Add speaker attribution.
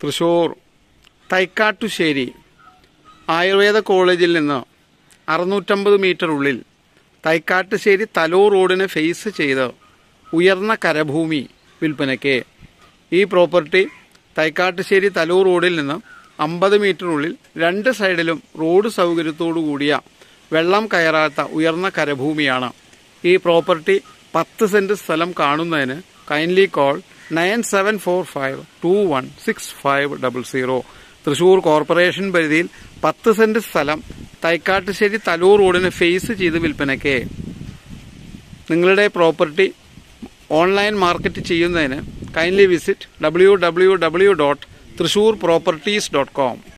Speaker 1: തൃശൂർ തൈക്കാട്ടുശ്ശേരി ആയുർവേദ കോളേജിൽ നിന്ന് അറുന്നൂറ്റമ്പത് മീറ്റർ ഉള്ളിൽ തൈക്കാട്ടുശ്ശേരി തലൂർ റോഡിനെ ഫേസ് ചെയ്ത് ഉയർന്ന കരഭൂമി വിൽപ്പനയ്ക്ക്. ഈ പ്രോപ്പർട്ടി തൈക്കാട്ടുശ്ശേരി തലൂർ റോഡിൽ നിന്ന് അമ്പത് മീറ്ററിനുള്ളിൽ രണ്ട് സൈഡിലും റോഡ് സൗകര്യത്തോടു കൂടിയ വെള്ളം കയറാത്ത ഉയർന്ന കരഭൂമിയാണ്. ഈ പ്രോപ്പർട്ടി പത്ത് സെന്റ് സ്ഥലം കാണുന്നതിന് kindly call nine seven four five two one six five double zero. Thrissur corporation പരിധിയിൽ പത്ത് സെന്റ് സ്ഥലം തൈക്കാട്ടുശ്ശേരി തലൂർ റോഡിന് ഫേസ് ചെയ്ത് വിൽപ്പനയ്ക്ക്. നിങ്ങളുടെ പ്രോപ്പർട്ടി ഓൺലൈൻ മാർക്കറ്റ് ചെയ്യുന്നതിന് kindly visit W W W dot Thrissur properties dot com.